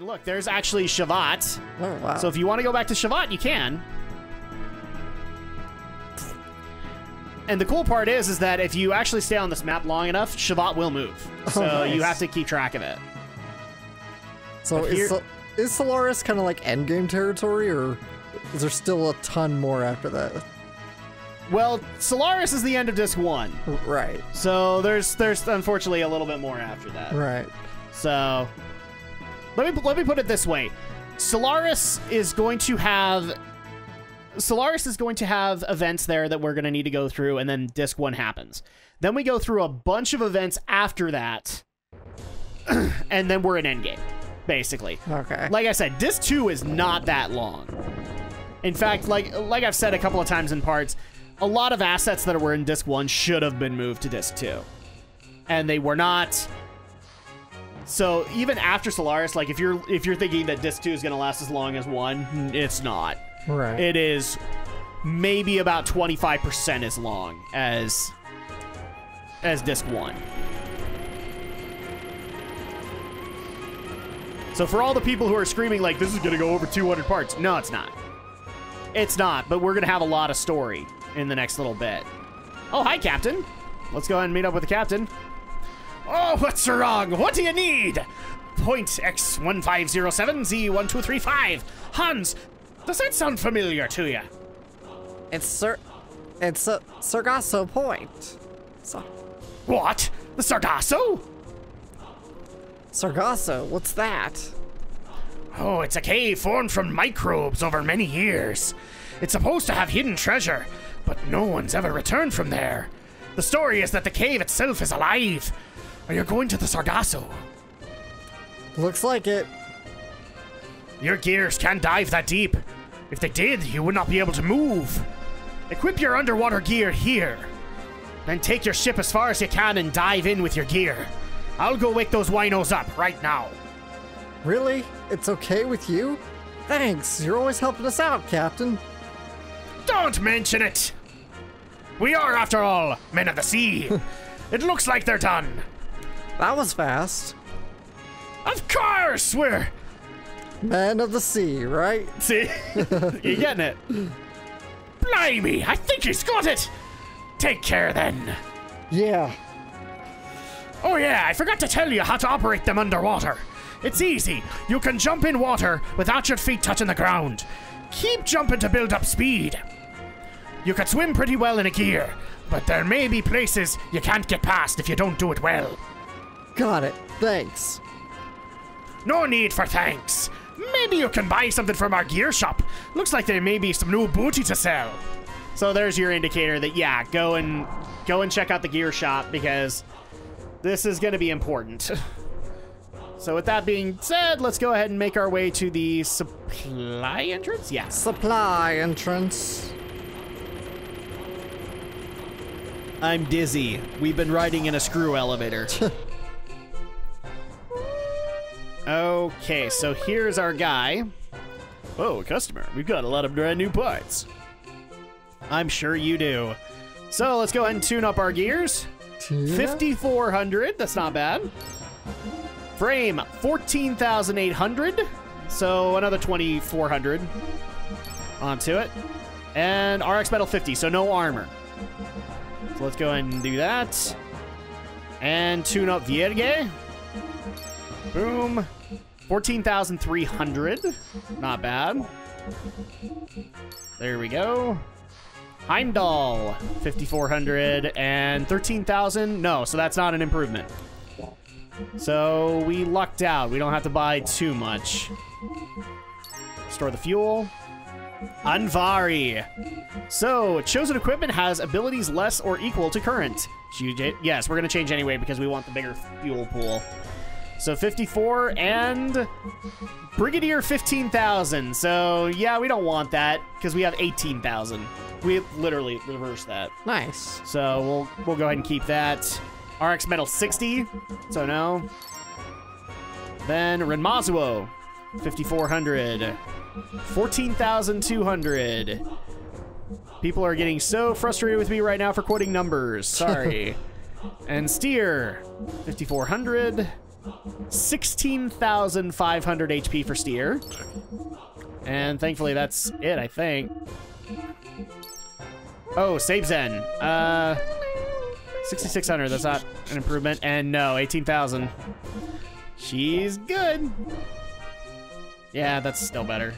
and look, there's actually Shevat. Oh, wow. So if you want to go back to Shevat, you can. And the cool part is, is that if you actually stay on this map long enough, Shevat will move. Oh, so nice. you have to keep track of it. so is, Sol- is Solaris kind of like endgame territory, or is there still a ton more after that? Well, Solaris is the end of disc one, Right, so there's there's unfortunately a little bit more after that. right. So let me let me put it this way: Solaris is going to have Solaris is going to have events there that we're going to need to go through, and then Disc One happens. Then we go through a bunch of events after that, and then we're in Endgame, basically. Okay. Like I said, Disc Two is not that long. In fact, like like I've said a couple of times in parts, a lot of assets that were in Disc One should have been moved to Disc Two, and they were not. So even after Solaris, like if you're if you're thinking that Disc Two is going to last as long as one, it's not. right. It is maybe about 25% as long as as disc 1. So for all the people who are screaming like this is going to go over 200 parts, no it's not. It's not, but we're going to have a lot of story in the next little bit. Oh, hi captain. Let's go ahead and meet up with the captain. Oh, what's wrong? What do you need? Point X1507Z1235. Hans, does that sound familiar to you? It's Sir. It's a Sargasso Point. So, What? The Sargasso? Sargasso, what's that? Oh, it's a cave formed from microbes over many years. It's supposed to have hidden treasure, but no one's ever returned from there. The story is that the cave itself is alive. Are you going to the Sargasso? Looks like it. Your gears can't dive that deep. If they did, you would not be able to move. Equip your underwater gear here. Then take your ship as far as you can and dive in with your gear. I'll go wake those winos up right now. Really? It's okay with you? Thanks. You're always helping us out, Captain. Don't mention it! We are, after all, men of the sea. it looks like they're done. That was fast. Of course, we're. Men of the sea, right? See? You're getting it. Blimey, I think he's got it! Take care then. Yeah. Oh, yeah, I forgot to tell you how to operate them underwater. It's easy. You can jump in water without your feet touching the ground. Keep jumping to build up speed. You could swim pretty well in a gear, but there may be places you can't get past if you don't do it well. Got it. Thanks. No need for thanks. Maybe you can buy something from our gear shop. Looks like there may be some new booty to sell. So there's your indicator that yeah, go and go and check out the gear shop because this is going to be important. so with that being said, let's go ahead and make our way to the supply entrance. Yeah, Supply entrance. I'm dizzy. We've been riding in a screw elevator. okay, so here's our guy. Oh, a customer, we've got a lot of brand new parts. I'm sure you do. So let's go ahead and tune up our gears. 5400, that's not bad. Frame 14,800, so another 2,400 onto it. And RX Metal 50, so no armor. So let's go ahead and do that. And tune up Vierge. Boom. 14,300. Not bad. There we go. Heimdal, 5,400 and 13,000. No, so that's not an improvement. So we lucked out. We don't have to buy too much. Store the fuel. Andvari. So, chosen equipment has abilities less or equal to current. Yes, we're going to change anyway because we want the bigger fuel pool. So 54 and Brigandier 15,000. So, yeah, we don't want that because we have 18,000. We literally reversed that. Nice. So we'll we'll go ahead and keep that. RX Metal 60, so no. Then Renmazuo, 5400. 14,200. People are getting so frustrated with me right now for quoting numbers. Sorry. and Stier, 5400. 16,500 HP for Stier. And thankfully that's it, I think. Oh, Seibzehn. Uh, 6,600, that's not an improvement. And no, 18,000. She's good. Yeah, that's still better.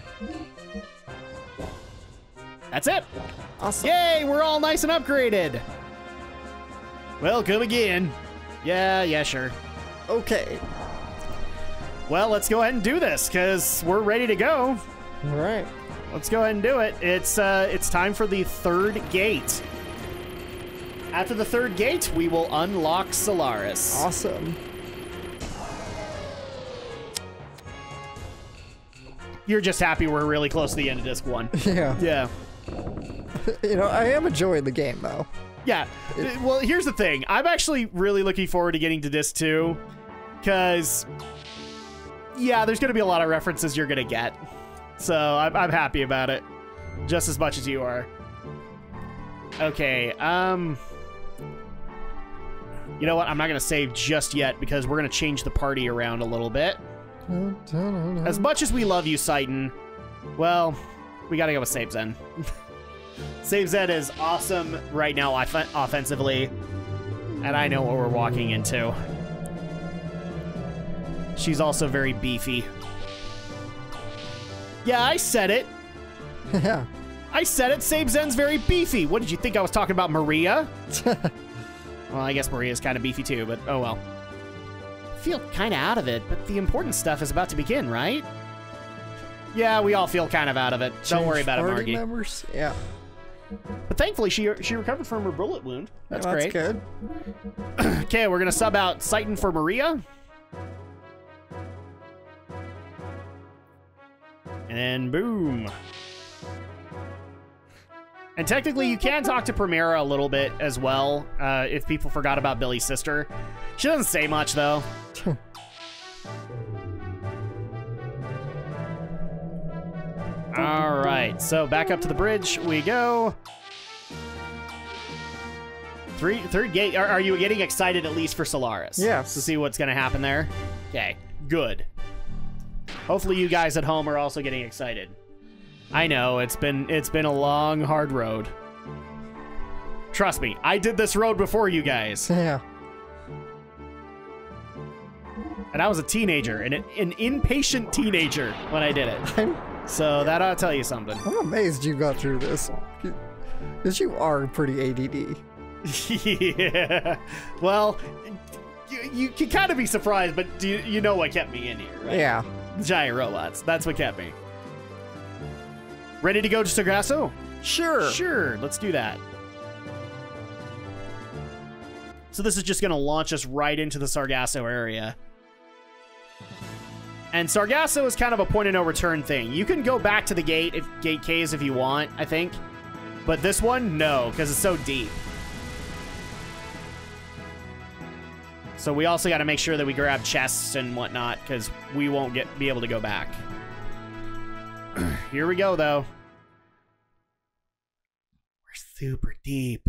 That's it. Awesome. Yay, we're all nice and upgraded. Welcome again. Yeah, yeah, sure. Okay. Well, let's go ahead and do this because we're ready to go. All right. Let's go ahead and do it. It's uh, it's time for the third gate. After the third gate, we will unlock Solaris. Awesome. You're just happy we're really close to the end of disc one. Yeah. Yeah. You know, I am enjoying the game though. Yeah. Uh, Well, here's the thing. I'm actually really looking forward to getting to disc two, because yeah, there's gonna be a lot of references you're gonna get. So I'm, I'm happy about it, just as much as you are. Okay. Um. You know what? I'm not gonna save just yet because we're gonna change the party around a little bit. As much as we love you, Citan, well, we gotta go with Seibzehn. Seibzehn is awesome right now off- offensively, and I know what we're walking into. She's also very beefy. Yeah, I said it. yeah. I said it. Seibzehn's very beefy. What did you think I was talking about, Maria? well, I guess Maria's kind of beefy too, but oh well. Feel kind of out of it, but the important stuff is about to begin, right? Yeah, we all feel kind of out of it. Don't worry about it, Margie. Members? Yeah. But thankfully, she she recovered from her bullet wound. That's, Yeah, great. good. Okay, we're gonna sub out Citan for Maria. And then boom. And technically, you can talk to Primera a little bit as well, uh, if people forgot about Billy's sister. She doesn't say much, though. All right, so back up to the bridge we go. Three, third gate. Are, are you getting excited at least for Solaris? Yes. To see what's going to happen there. Okay, good. Hopefully, you guys at home are also getting excited. I know it's been it's been a long, hard road. Trust me, I did this road before you guys, Yeah. and I was a teenager, and an, an impatient teenager when I did it. So that ought to tell you something. I'm amazed you got through this. Because you are pretty ADD. yeah. Well, you, you can kind of be surprised, but do you, you know what kept me in here, right? Yeah. Giant robots. That's what kept me. Ready to go to Sargasso? Sure. Sure, let's do that. So this is just going to launch us right into the Sargasso area. And Sargasso is kind of a point of no return thing. You can go back to the gate if gate K's if you want, I think. But this one, no, because it's so deep. So we also got to make sure that we grab chests and whatnot, because we won't get be able to go back. Here we go, though. We're super deep.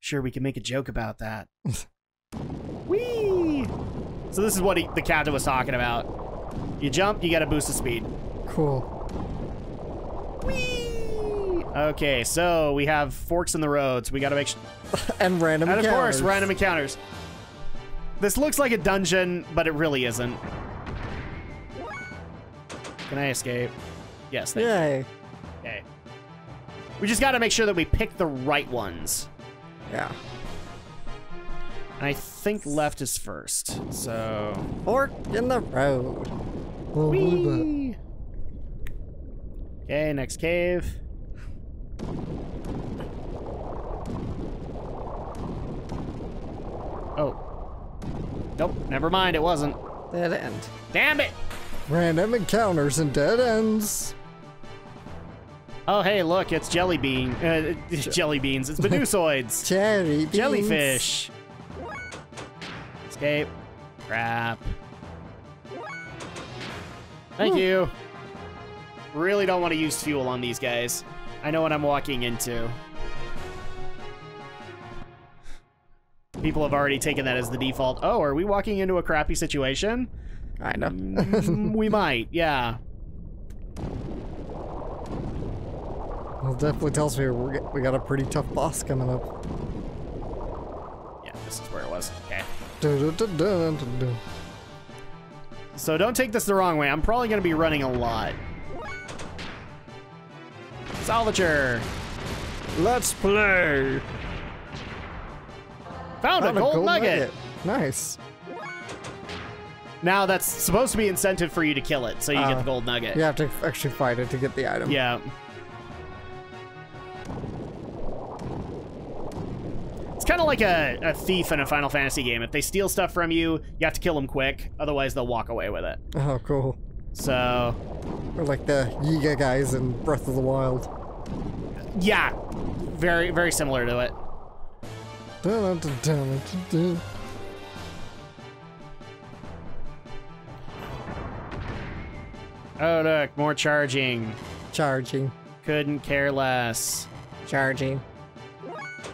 Sure, we can make a joke about that. Whee! So this is what he, the captain was talking about. You jump, you get a boost of speed. Cool. Whee! Okay, so we have forks in the roads. We got to make sure. And random And of course, encounters. random encounters. This looks like a dungeon, but it really isn't. Can I escape? Yes, thank you. Yay. Okay. We just got to make sure that we pick the right ones. Yeah. And I think left is first. So. Fork in the road. We'll move it. Whee! Okay, next cave. Oh. Nope, never mind, it wasn't. Dead end. Damn it! Random encounters and dead ends. Oh, hey, look, it's jelly bean. Uh, jelly beans. It's Medusoids. Cherry beans. Jellyfish. Escape. Crap. Thank you. Really don't want to use fuel on these guys. I know what I'm walking into. people have already taken that as the default. Oh, are we walking into a crappy situation? I know. Mm, we might, yeah. well, definitely tells me we're, we got a pretty tough boss coming up. So don't take this the wrong way. I'm probably going to be running a lot. Salvager. Let's play. Found, Found a gold, nugget. Nice. Now that's supposed to be incentive for you to kill it, so you get Uh, the gold nugget. You have to actually fight it to get the item. Yeah. Kind of like a, a thief in a Final Fantasy game. If they steal stuff from you, you have to kill them quick. Otherwise, they'll walk away with it. Oh, cool. So, Or like the Yiga guys in Breath of the Wild. yeah. Very, very similar to it. Dun, dun, dun. Oh, look. More charging. Charging. Couldn't care less. Charging.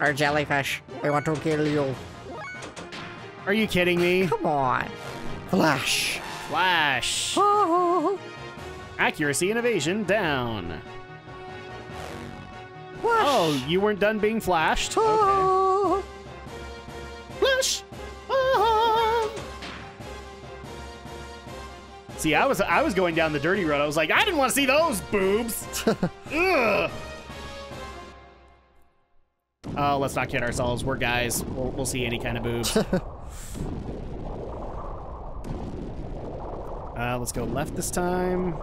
Our jellyfish. We want to kill you. Are you kidding me? Come on. Flash. Flash. Oh, Accuracy and evasion down. flash. Oh, you weren't done being flashed? Okay. Oh. Flash! Ah! See, I was I was going down the dirty road. I was like, I didn't want to see those boobs. Ugh. Oh, let's not kid ourselves. We're guys. We'll, we'll see any kind of boobs. uh, let's go left this time.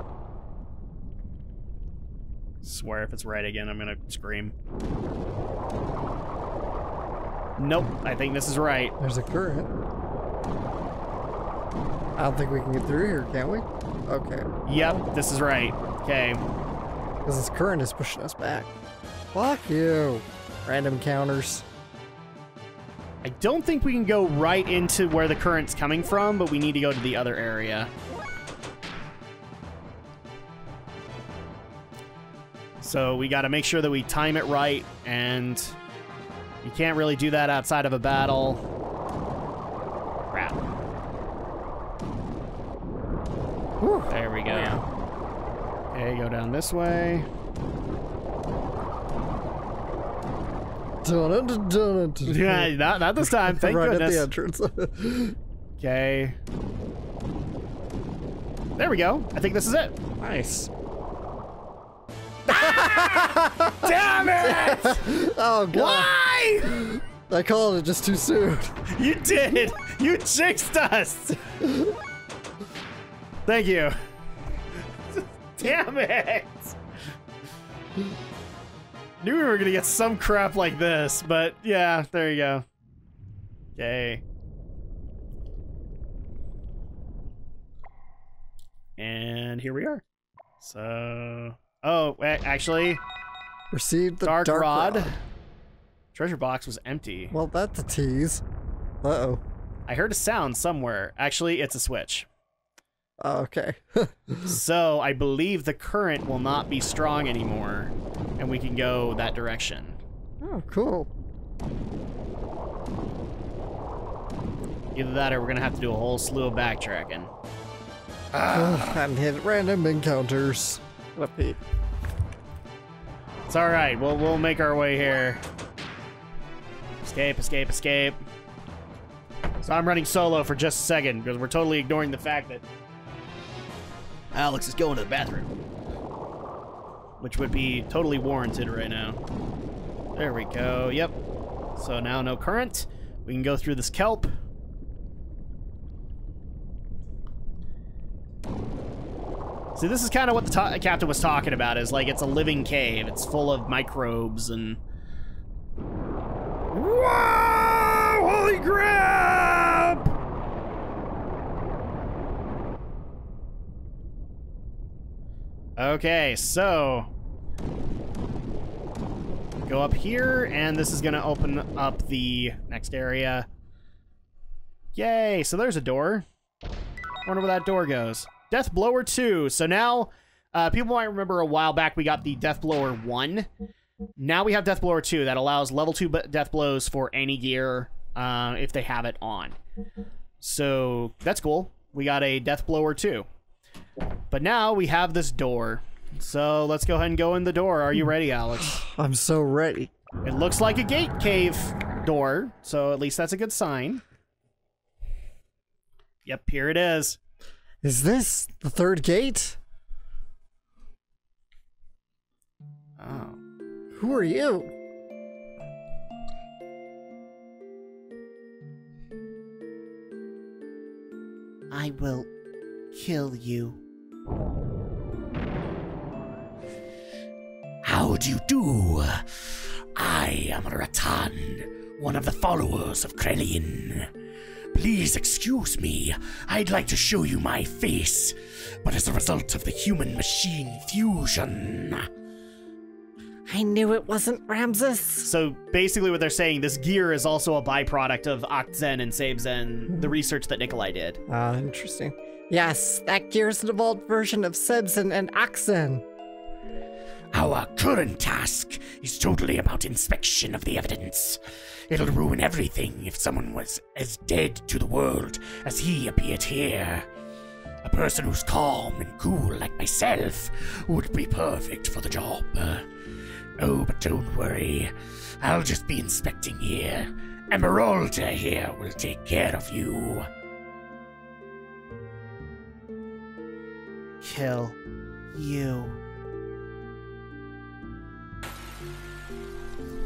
Swear if it's right again, I'm gonna scream. Nope, I think this is right. There's a current. I don't think we can get through here, can we? Okay. Yep, this is right. Okay. Because this current is pushing us back. Fuck you. Random encounters. I don't think we can go right into where the current's coming from, but we need to go to the other area. So we got to make sure that we time it right, and you can't really do that outside of a battle. Crap. Whew. There we go. Oh, okay, go down this way. Dun, dun. Yeah, not, not this time. Thank right goodness. at the entrance. Okay. There we go. I think this is it. nice. Damn it! Oh god. Why? I called it just too soon. You did. You jinxed us. Thank you. Damn it. Knew we were gonna get some crap like this, but yeah, there you go. Yay. And here we are. So, oh, wait, actually, Received the dark, dark, rod. Treasure box was empty. Well, that's a tease. Uh oh. I heard a sound somewhere. Actually, it's a switch. Oh, okay. So I believe the current will not be strong anymore, and we can go that direction. oh, cool. Either that, or we're gonna have to do a whole slew of backtracking. and hit random encounters. Whoopee. It's all right. We'll we'll make our way here. Escape, escape, escape. So I'm running solo for just a second because we're totally ignoring the fact that Alex is going to the bathroom, which would be totally warranted right now. There we go. Yep. So now no current. We can go through this kelp. See, this is kind of what the captain was talking about. Is like it's a living cave. It's full of microbes and. Whoa! Holy crap! Okay, so go up here, and this is gonna open up the next area. Yay! So there's a door. Wonder where that door goes. Death Blower 2. So now, uh, people might remember a while back we got the Death Blower 1. Now we have Death Blower 2 that allows level 2 death blows for any gear uh, if they have it on. So that's cool. We got a death blower too. But now we have this door. So let's go ahead and go in the door. Are you hmm. ready, Alex? I'm so ready. It looks like a gate cave door, so at least that's a good sign. Yep, here it is. Is this the third gate? Oh. Who are you? I will kill you. How do you do? I am Ratan, one of the followers of Krelian. Please excuse me. I'd like to show you my face, but as a result of the human machine fusion. I knew it wasn't Ramsus. So basically, what they're saying, this gear is also a byproduct of Achtzehn and Seibzehn, the research that Nikolai did. Ah, interesting. Yes, that gear's an evolved version of Seibzehn and Oxen. Our current task is totally about inspection of the evidence. It'll ruin everything if someone was as dead to the world as he appeared here. A person who's calm and cool like myself would be perfect for the job. Oh, but don't worry. I'll just be inspecting here. Emeralda here will take care of you. Kill you.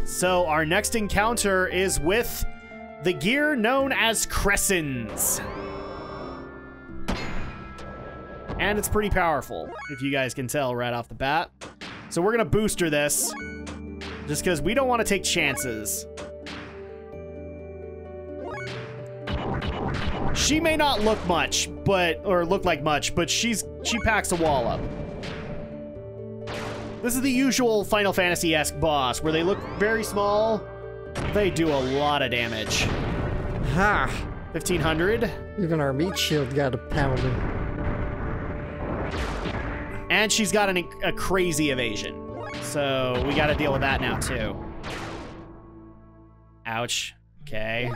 So our next encounter is with the gear known as Crescens. And it's pretty powerful, if you guys can tell right off the bat. So we're gonna booster this, just because we don't want to take chances. She may not look much, but or look like much, but she's she packs a wall up. This is the usual Final Fantasy-esque boss, where they look very small. They do a lot of damage. Ha! 1500. Even our meat shield got a pounding. And she's got an, a crazy evasion. So we got to deal with that now, too. Ouch. Okay.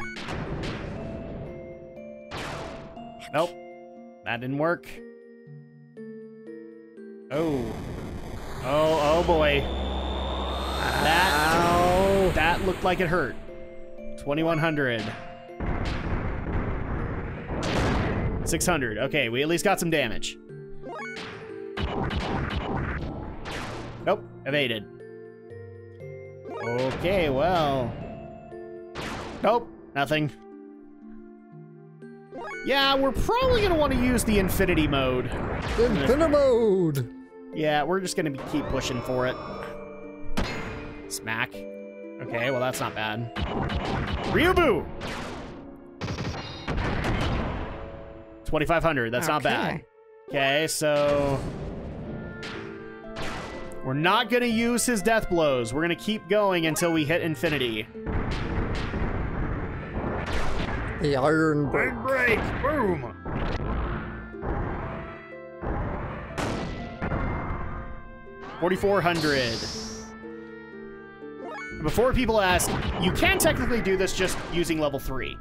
Nope. That didn't work. Oh. Oh, oh boy. That, Ow! that looked like it hurt. 2100. 600. Okay, we at least got some damage. Nope, evaded. Okay, well. Nope, nothing. Yeah, we're probably gonna want to use the infinity mode. Infinity mode! Yeah, we're just gonna be, keep pushing for it. Smack. Okay, well that's not bad. Ryubu! 2500, that's not bad. Okay. Okay, so... We're not gonna use his death blows. We're gonna keep going until we hit infinity. The Iron Break. Big break! Boom! Forty-four hundred. Before people ask, you can technically do this just using level three.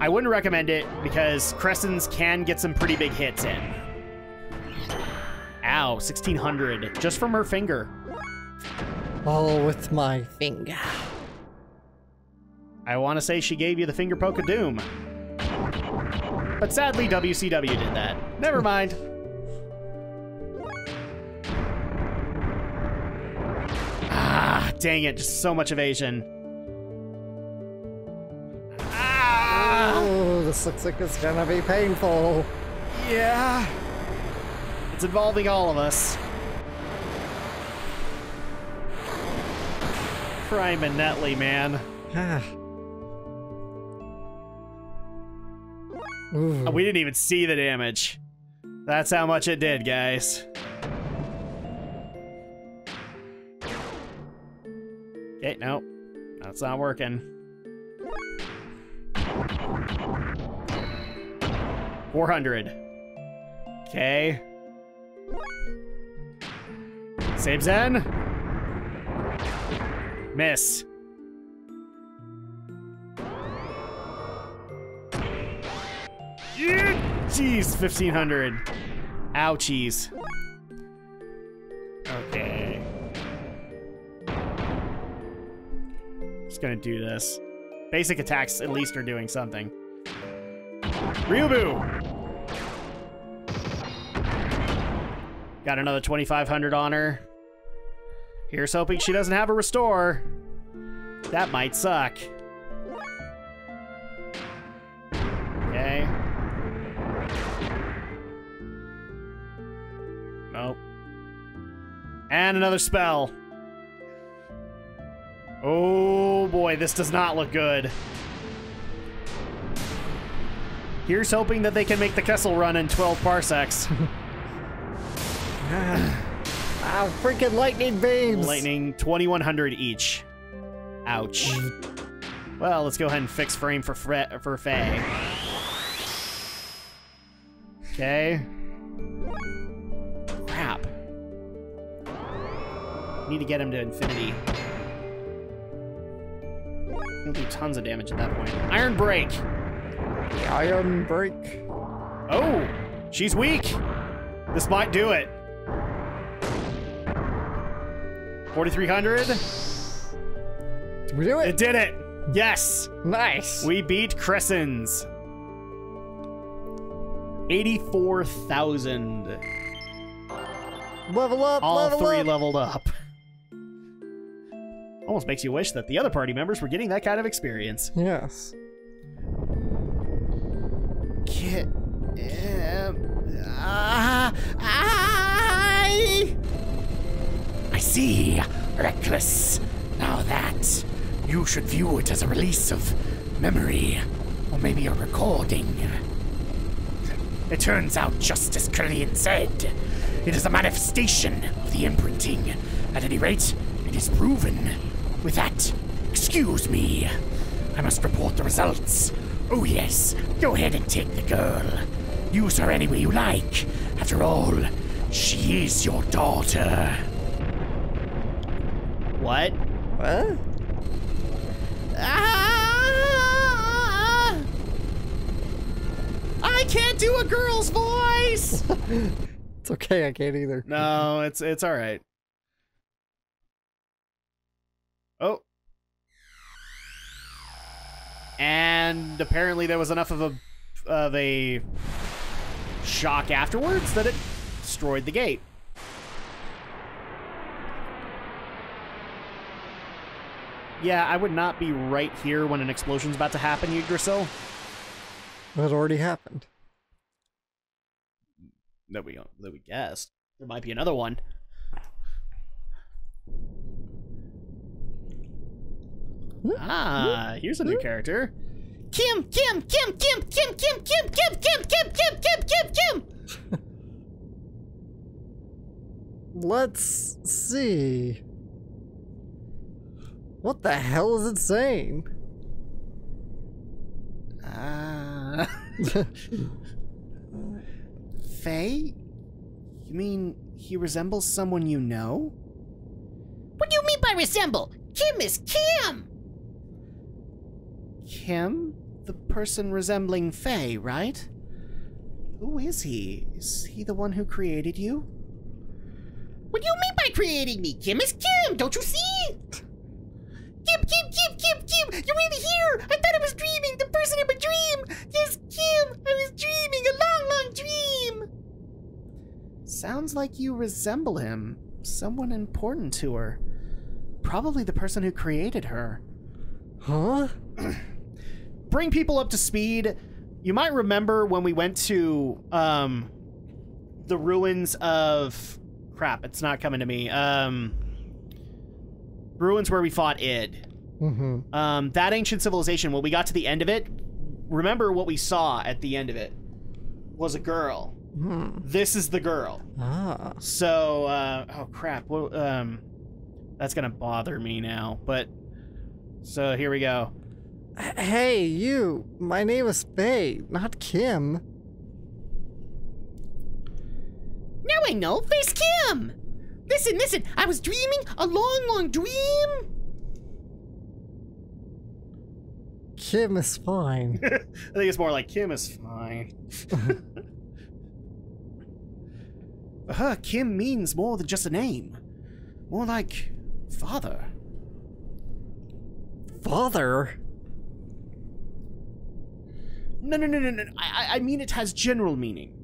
I wouldn't recommend it because Crescens can get some pretty big hits in. Ow, 1600 just from her finger. All with my finger. I want to say she gave you the finger poke of doom. But sadly, WCW did that. Never mind. Ah, dang it, just so much evasion. Ah, Oh, this looks like it's gonna be painful. yeah. It's involving all of us. Crime and Netley, man. Ooh. We didn't even see the damage. That's how much it did, guys. Okay, no. That's not working. Four hundred. Okay. Seibzehn. Jeez, 1500. Ouchies. Okay. Just gonna do this. Basic attacks at least are doing something. Ryubu! Got another 2500 on her. Here's hoping she doesn't have a restore. That might suck. Nope. And another spell. Oh boy, this does not look good. Here's hoping that they can make the Kessel run in 12 parsecs. Ow, ah, ah, freaking lightning beams! Lightning, 2100 each. Ouch. Well, let's go ahead and fix frame for Fre for Fei. Okay. Need to get him to infinity. He'll do tons of damage at that point. Iron Break. The Iron Break. Oh, she's weak. This might do it. 4,300. Did we do It it? did it. Yes. Nice. We beat Crescens. 84,000. level up, All level three up. leveled up. Almost makes you wish that the other party members were getting that kind of experience. yes. Kit. Ah, I. I see. Reckless. Now that. You should view it as a release of memory. Or maybe a recording. It turns out, just as Krelian said, it is a manifestation of the imprinting. At any rate, it is proven. With that, excuse me. I must report the results. Oh, yes, go ahead and take the girl. Use her any way you like. After all, she is your daughter. What? What? Ah! I can't do a girl's voice. It's okay, I can't either. no, it's it's all right. And apparently there was enough of a of a shock afterwards that it destroyed the gate. Yeah, I would not be right here when an explosion's about to happen, Yggdrasil. That already happened. That we that we guessed. There might be another one. Ah, here's a new character. Kim, Kim, Kim, Kim, Kim, Kim, Kim, Kim, Kim, Kim, Kim, Kim, Kim, Kim. Let's see. What the hell is it saying? Ah. Fei? You mean he resembles someone you know? What do you mean by resemble? Kim is Kim! Kim? The person resembling Fei, right? Who is he? Is he the one who created you? What do you mean by creating me? Kim is Kim, don't you see? Kim, Kim, Kim, Kim, Kim, you're really here! I thought I was dreaming, the person in my dream! Yes, Kim, I was dreaming a long, long dream! Sounds like you resemble him. Someone important to her. Probably the person who created her. Huh? Bring people up to speed. You might remember when we went to um the ruins of crap, it's not coming to me. Um ruins where we fought id. Mm-hmm. Um that ancient civilization when we got to the end of it, remember what we saw at the end of it was a girl. Hmm. This is the girl. Ah. So, uh, oh crap. Well, um, that's gonna bother me now. But so here we go. Hey, you! My name is Fei, not Kim. Now I know. Face Kim! Listen, listen, I was dreaming a long, long dream. Kim is fine. I think it's more like Kim is fine. For her, Kim means more than just a name. More like father. Father? No, no, no, no, no. I, I mean it has general meaning.